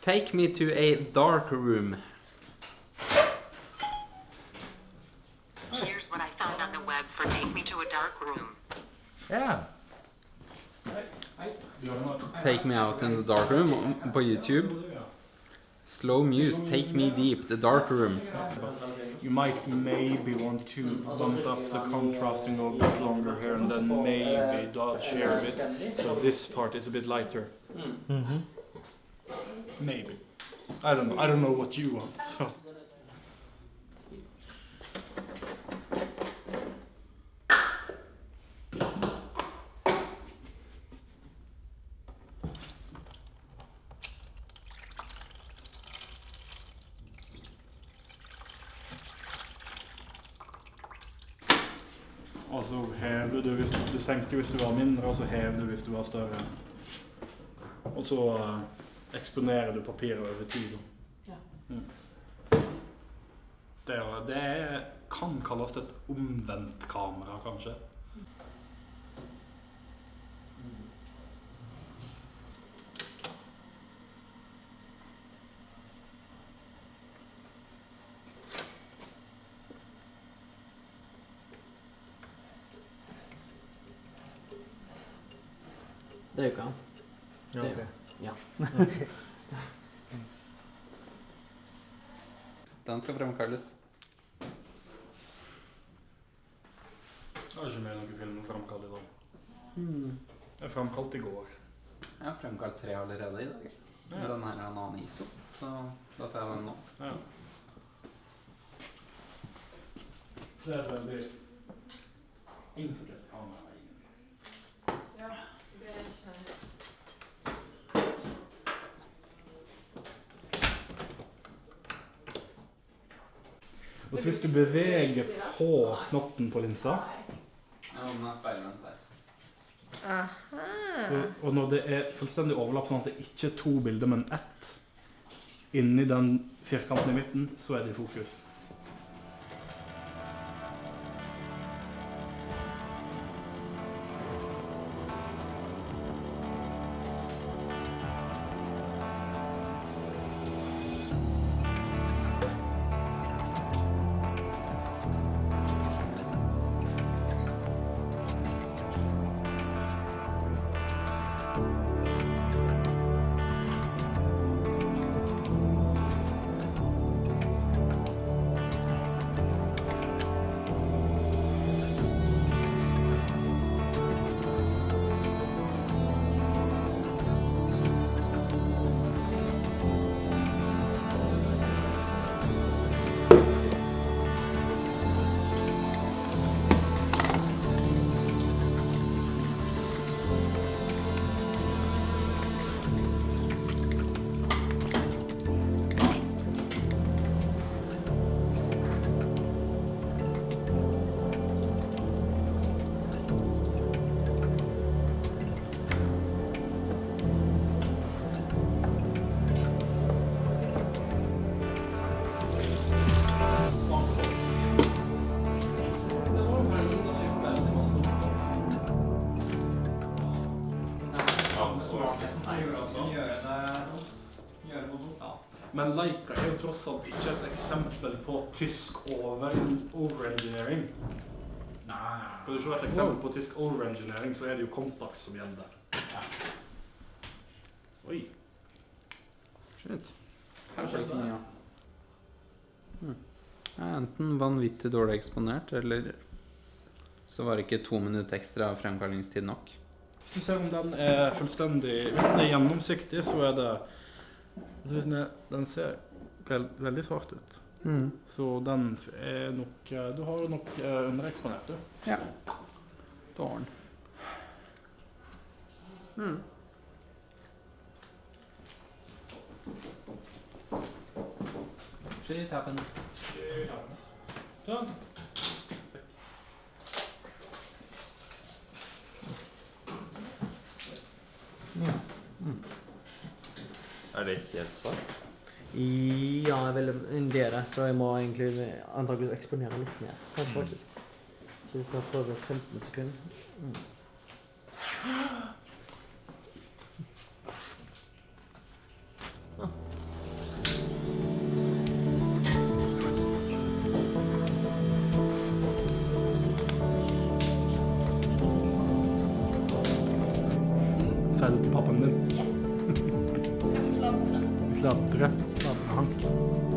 Take me to a dark room. Here's what I found on the web for Take Me to a Dark Room. Ja. Take me out in the dark room på YouTube. Slow Muse, Take Me Deep, The Dark Room. You might maybe want to bump up the contrasting a bit longer here and then maybe dodge here a bit. So this part is a bit lighter. Mm-hmm. Maybe. I don't know. I don't know what you want. So. Og så hever du hvis du, du senker hvis du var mindre, og så hever du hvis du var større. Og så eh, eksponerer du papiret over tid. Ja. Mm. Det, det kan kalles et omvendt kamera, kanskje. Det er ikke han. Ja, ok. Ja. Den skal fremkalles. Jeg har ikke med noen film framkalt i dag. Hmm. Jeg er framkalt i går. Jeg har fremkalt tre allerede i dag. Men Ja. Den her er en annen ISO, så da tar jeg den nå. Ja. Det er veldig enkelt kamera. egentlig. Og så hvis du beveger på knotten på linsa, så, og når det er fullstendig overlapp, sånn at det ikke er to bilder, men ett inni den firkanten i midten, så er det i fokus. Men Leica er jo tross alt ikke et eksempel på tysk over- Nei, Skal du se et eksempel på tysk overengineering, så er det jo Contax som gjelder. Oi. Shit. Her skjer ikke mye. Hmm. Jeg er enten vanvittig dårlig eksponert, eller så var det ikke to minutter ekstra fremkallingstid nok. Hvis du ser om den er fullstendig Hvis den er gjennomsiktig, så er det altså hvis den, er, den ser veld, veldig svart ut. Mm. Så den er nok eh, Du har nok eh, undereksponert, du. Ja. Dårn. Hmm. Shit happens. Sånn. Er det ikke et svar? Ja, jeg vil er det. Så jeg må egentlig antakeligvis eksponere litt mer. Kanskje mm. faktisk. Så vi kan prøve 15 sekunder. Mm. Fant pappaen din. Yes. Skal